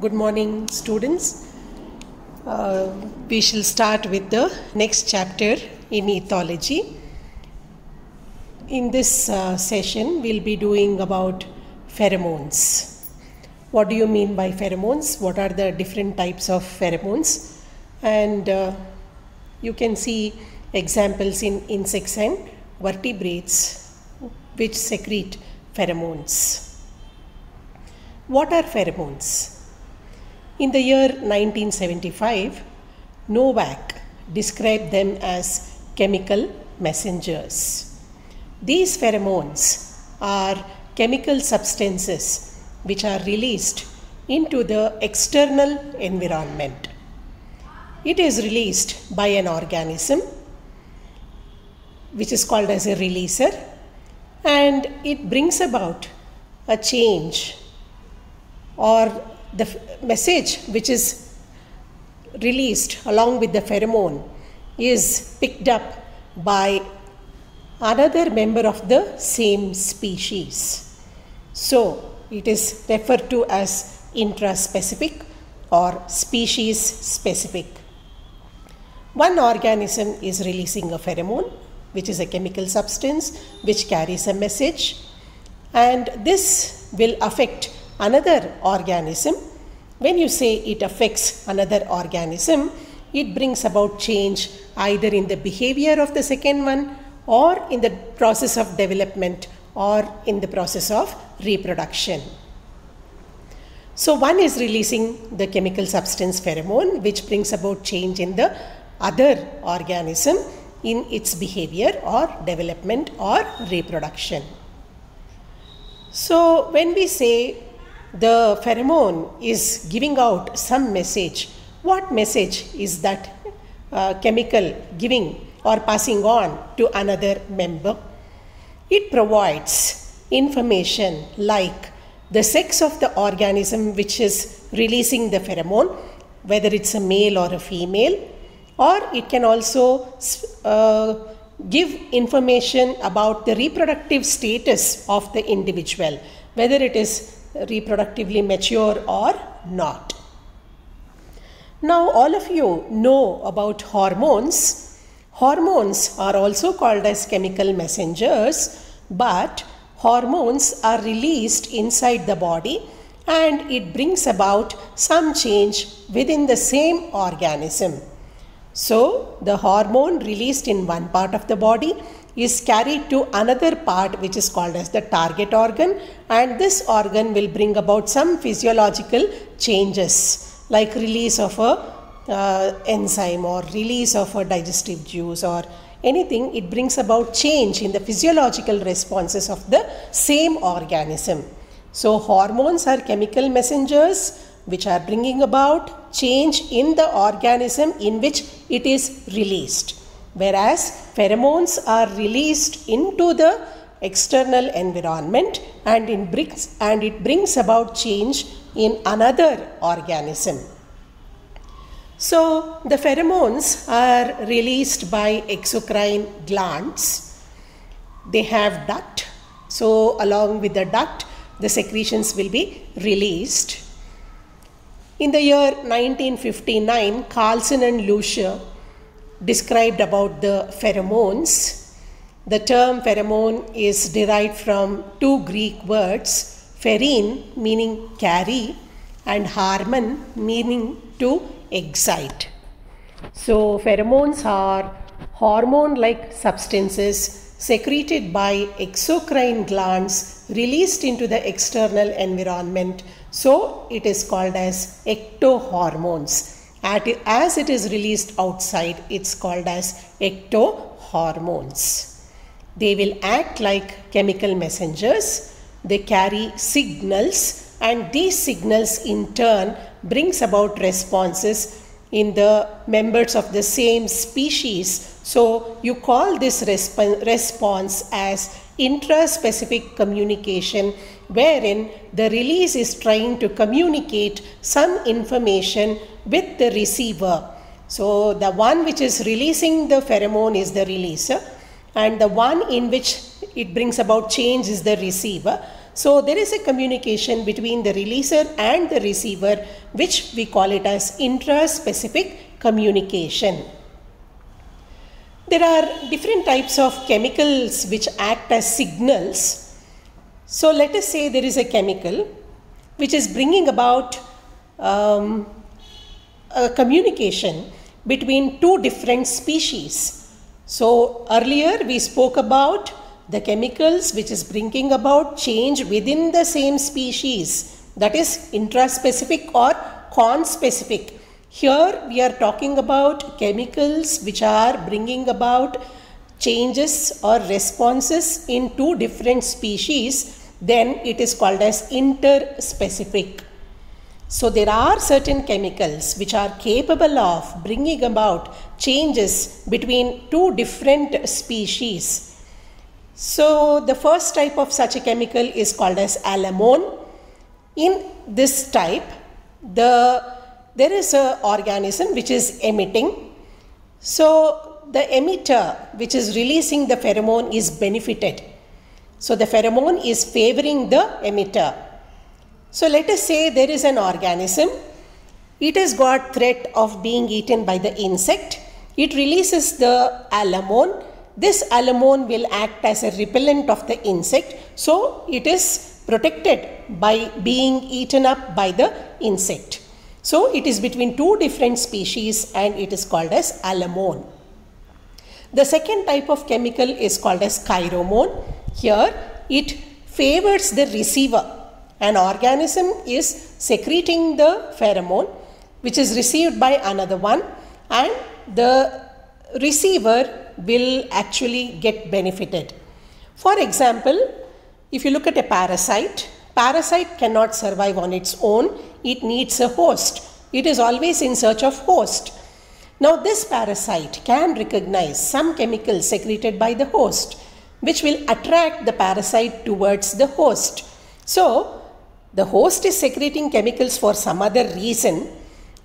Good morning, students. Uh, we shall start with the next chapter in ethology. In this uh, session, we'll be doing about pheromones. What do you mean by pheromones? What are the different types of pheromones? And uh, you can see examples in insects and vertebrates which secrete pheromones. What are pheromones? In the year 1975, Novak described them as chemical messengers. These pheromones are chemical substances which are released into the external environment. It is released by an organism which is called as a releaser and it brings about a change or the message which is released along with the pheromone is picked up by another member of the same species. So it is referred to as intraspecific or species specific. One organism is releasing a pheromone, which is a chemical substance which carries a message, and this will affect another organism. When you say it affects another organism, it brings about change either in the behavior of the second one or in the process of development or in the process of reproduction. So, one is releasing the chemical substance pheromone, which brings about change in the other organism in its behavior or development or reproduction. So, when we say the pheromone is giving out some message, what message is that uh, chemical giving or passing on to another member? It provides information like the sex of the organism which is releasing the pheromone, whether it's a male or a female, or it can also uh, give information about the reproductive status of the individual, whether it is reproductively mature or not. Now, all of you know about hormones. Hormones are also called as chemical messengers, but hormones are released inside the body and it brings about some change within the same organism. So, the hormone released in one part of the body is carried to another part which is called as the target organ and this organ will bring about some physiological changes like release of a uh, enzyme or release of a digestive juice or anything it brings about change in the physiological responses of the same organism so hormones are chemical messengers which are bringing about change in the organism in which it is released. Whereas pheromones are released into the external environment and it brings, and it brings about change in another organism. So the pheromones are released by exocrine glands. They have duct. So along with the duct, the secretions will be released in the year 1959, Karlson and Lüscher described about the pheromones. The term pheromone is derived from two Greek words, pherein meaning carry and hormon meaning to excite. So pheromones are hormone like substances secreted by exocrine glands released into the external environment so it is called as ectohormones. As it is released outside, it's called as ectohormones. They will act like chemical messengers. They carry signals and these signals in turn brings about responses in the members of the same species. So you call this resp- response as intraspecific communication wherein the release is trying to communicate some information with the receiver. So, the one which is releasing the pheromone is the releaser, and the one in which it brings about change is the receiver. So there is a communication between the releaser and the receiver which we call it as intraspecific communication. There are different types of chemicals which act as signals. So let us say there is a chemical which is bringing about um, a communication between two different species. So earlier we spoke about the chemicals which is bringing about change within the same species that is intraspecific or conspecific. Here we are talking about chemicals which are bringing about changes or responses in two different species then it is called as interspecific. So there are certain chemicals which are capable of bringing about changes between two different species. So the first type of such a chemical is called as allomone. In this type, the there is a organism which is emitting. So the emitter which is releasing the pheromone is benefited. So the pheromone is favoring the emitter. So let us say there is an organism. It has got threat of being eaten by the insect. It releases the allomone. This allomone will act as a repellent of the insect. So it is protected by being eaten up by the insect. So it is between two different species and it is called as allomone. The second type of chemical is called as kairomone. Here it favors the receiver. An organism is secreting the pheromone which is received by another one and the receiver will actually get benefited. For example, if you look at a parasite, parasite cannot survive on its own. It needs a host. It is always in search of host. Now this parasite can recognize some chemicals secreted by the host which will attract the parasite towards the host. So the host is secreting chemicals for some other reason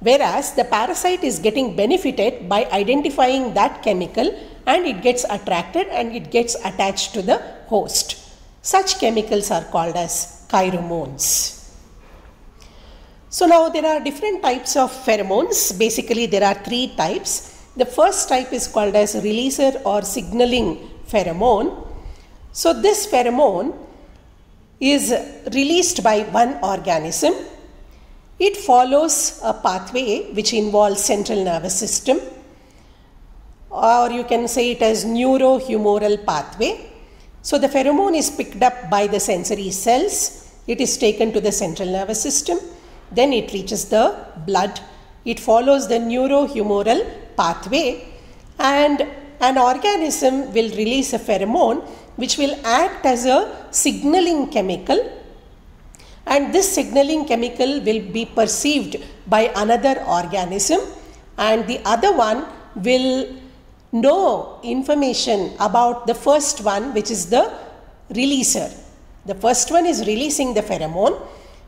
whereas the parasite is getting benefited by identifying that chemical and it gets attracted and it gets attached to the host. Such chemicals are called as kairomones. So now there are different types of pheromones. Basically there are three types. The first type is called as releaser or signaling pheromone. So this pheromone is released by one organism. It follows a pathway which involves central nervous system or you can say it as neurohumoral pathway. So the pheromone is picked up by the sensory cells. It is taken to the central nervous system then it reaches the blood. It follows the neurohumoral pathway and an organism will release a pheromone which will act as a signaling chemical and this signaling chemical will be perceived by another organism and the other one will know information about the first one which is the releaser. The first one is releasing the pheromone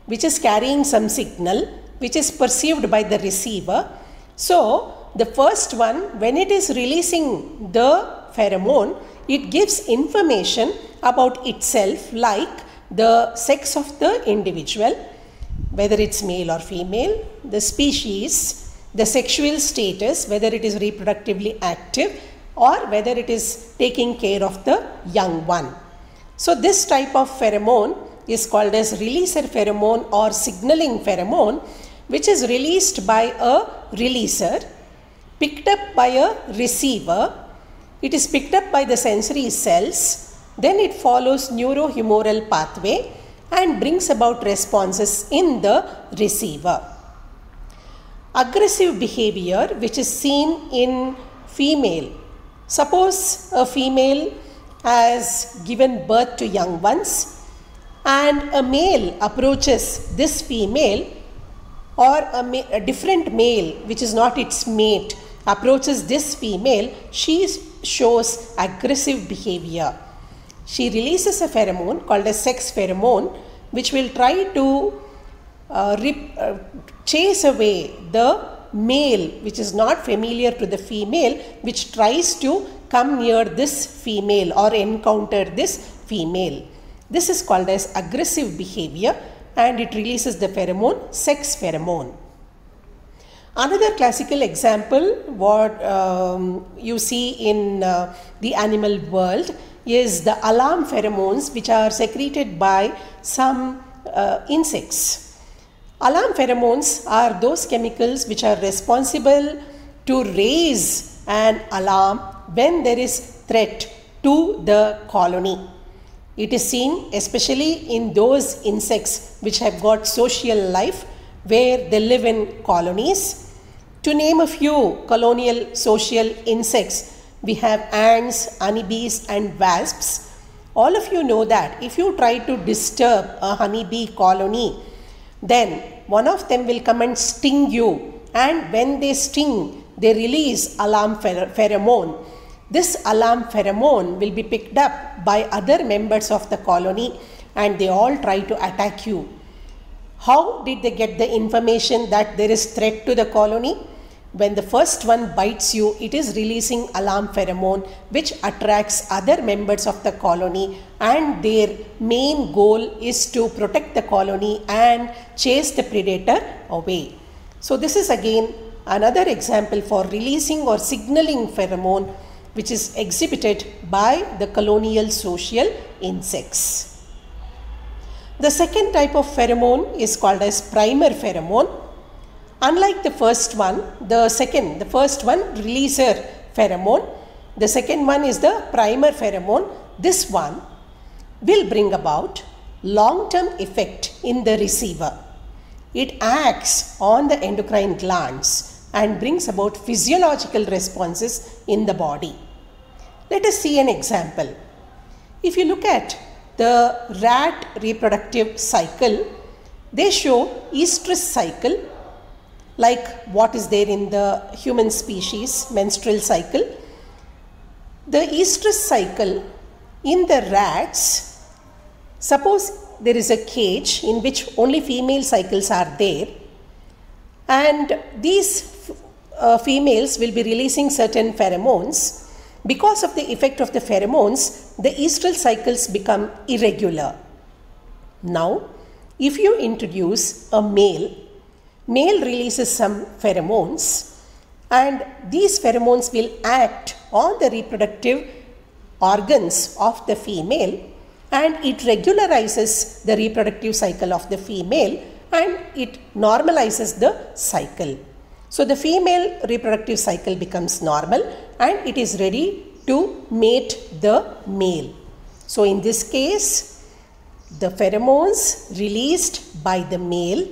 which is carrying some signal which is perceived by the receiver. So, the first one when it is releasing the pheromone it gives information about itself like the sex of the individual whether it's male or female, the species, the sexual status whether it is reproductively active or whether it is taking care of the young one. So, this type of pheromone is called as releaser pheromone or signaling pheromone which is released by a releaser picked up by a receiver it is picked up by the sensory cells then it follows neurohumoral pathway and brings about responses in the receiver. Aggressive behavior which is seen in female. Suppose a female has given birth to young ones and a male approaches this female or a, ma- a, different male which is not its mate approaches this female she shows aggressive behavior she releases a pheromone called a sex pheromone which will try to uh, rip, uh, chase away the male which is not familiar to the female which tries to come near this female or encounter this female This is called as aggressive behavior and it releases the pheromone, sex pheromone. Another classical example, what um, you see in uh, the animal world, is the alarm pheromones which are secreted by some uh, insects. Alarm pheromones are those chemicals which are responsible to raise an alarm when there is threat to the colony. It is seen especially in those insects which have got social life where they live in colonies. To name a few colonial social insects, we have ants, honeybees, and wasps. All of you know that if you try to disturb a honeybee colony, then one of them will come and sting you, and when they sting, they release alarm pheromone. This alarm pheromone will be picked up by other members of the colony and they all try to attack you. How did they get the information that there is threat to the colony? When the first one bites you, it is releasing alarm pheromone which attracts other members of the colony and their main goal is to protect the colony and chase the predator away. So this is again another example for releasing or signaling pheromone which is exhibited by the colonial social insects. The second type of pheromone is called as primer pheromone. Unlike the first one, the second, the first one releaser pheromone, the second one is the primer pheromone. This one will bring about long-term effect in the receiver. It acts on the endocrine glands and brings about physiological responses in the body. Let us see an example. If you look at the rat reproductive cycle, they show estrous cycle like what is there in the human species menstrual cycle. The estrous cycle in the rats, suppose there is a cage in which only female cycles are there and these uh, females will be releasing certain pheromones because of the effect of the pheromones, the estral cycles become irregular. Now, if you introduce a male, male releases some pheromones and these pheromones will act on the reproductive organs of the female and it regularizes the reproductive cycle of the female and it normalizes the cycle. So the female reproductive cycle becomes normal and it is ready to mate the male. So in this case, the pheromones released by the male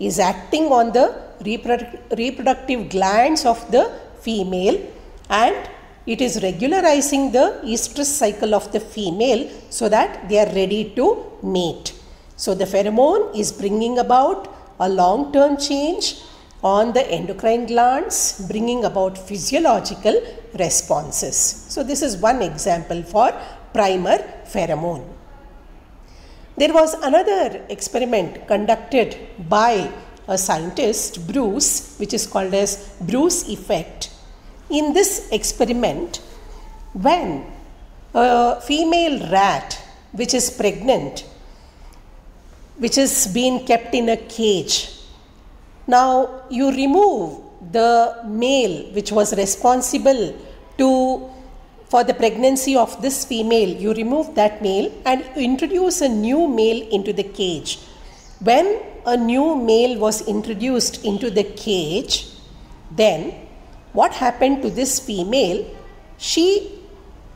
is acting on the reproductive glands of the female and it is regularizing the estrous cycle of the female so that they are ready to mate. So the pheromone is bringing about a long term change on the endocrine glands, bringing about physiological responses. So, this is one example for primer pheromone. There was another experiment conducted by a scientist, Bruce, which is called as Bruce effect. In this experiment, when a female rat which is pregnant, which is being kept in a cage now you remove the male which was responsible to for the pregnancy of this female, you remove that male and introduce a new male into the cage. When a new male was introduced into the cage, then what happened to this female? She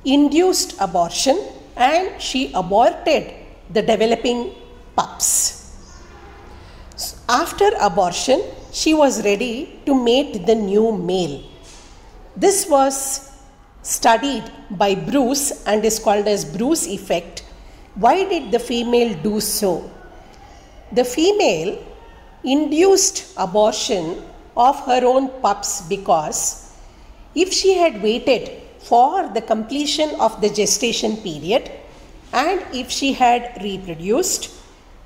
induced abortion and she aborted the developing pups. After abortion, she was ready to mate the new male. This was studied by Bruce and is called as Bruce effect. Why did the female do so? The female induced abortion of her own pups because if she had waited for the completion of the gestation period and if she had reproduced,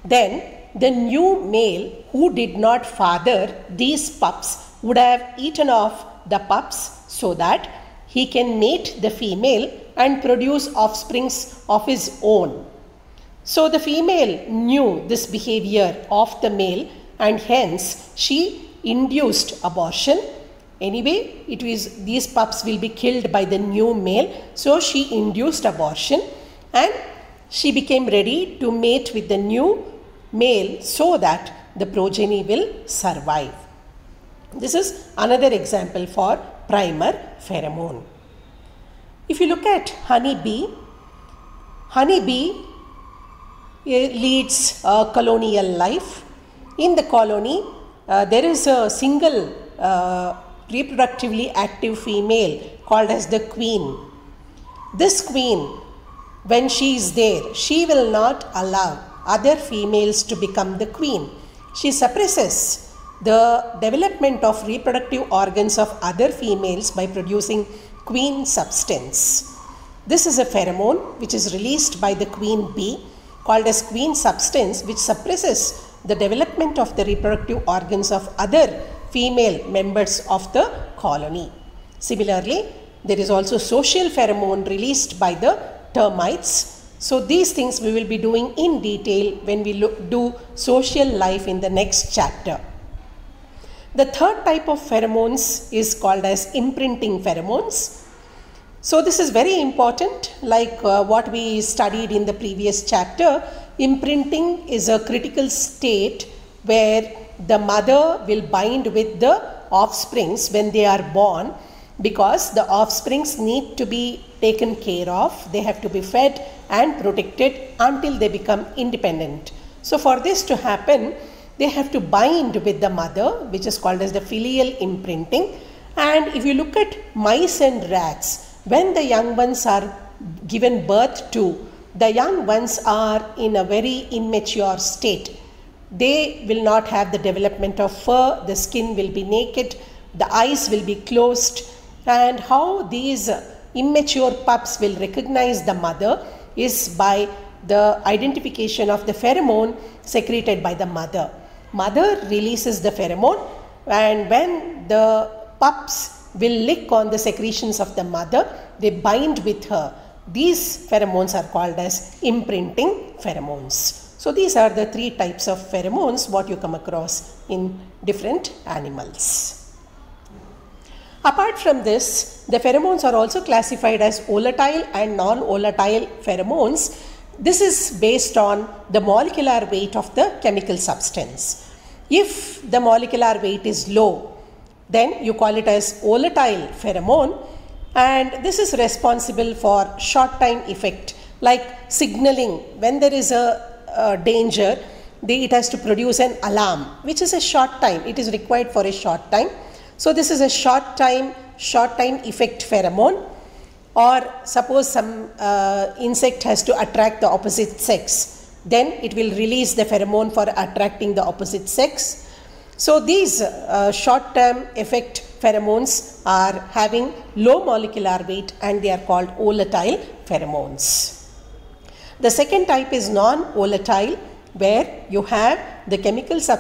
then the new male who did not father these pups would have eaten off the pups so that he can mate the female and produce offsprings of his own. So the female knew this behavior of the male and hence she induced abortion. Anyway, it is these pups will be killed by the new male. So she induced abortion and she became ready to mate with the new male so that the progeny will survive. This is another example for primer pheromone. If you look at honeybee, honeybee leads a colonial life. In the colony, uh, there is a single uh, reproductively active female called as the queen. This queen, when she is there, she will not allow other females to become the queen. She suppresses the development of reproductive organs of other females by producing queen substance. This is a pheromone which is released by the queen bee called as queen substance which suppresses the development of the reproductive organs of other female members of the colony. Similarly, there is also social pheromone released by the termites so these things we will be doing in detail when we look, do social life in the next chapter. The third type of pheromones is called as imprinting pheromones. So this is very important like uh, what we studied in the previous chapter. Imprinting is a critical state where the mother will bind with the offsprings when they are born because the offsprings need to be taken care of. They have to be fed and protected until they become independent. So for this to happen, they have to bind with the mother, which is called as the filial imprinting. And if you look at mice and rats, when the young ones are given birth to, the young ones are in a very immature state. They will not have the development of fur, the skin will be naked, the eyes will be closed, and how these immature pups will recognize the mother is by the identification of the pheromone secreted by the mother. Mother releases the pheromone and when the pups will lick on the secretions of the mother, they bind with her. These pheromones are called as imprinting pheromones. So these are the three types of pheromones what you come across in different animals. Apart from this, the pheromones are also classified as volatile and non-volatile pheromones. This is based on the molecular weight of the chemical substance. If the molecular weight is low, then you call it as volatile pheromone and this is responsible for short time effect like signaling when there is a, a danger it has to produce an alarm which is a short time it is required for a short time so this is a short time, short time effect pheromone or suppose some uh, insect has to attract the opposite sex then it will release the pheromone for attracting the opposite sex. So these uh, short term effect pheromones are having low molecular weight and they are called volatile pheromones. The second type is non-volatile where you have the chemical substance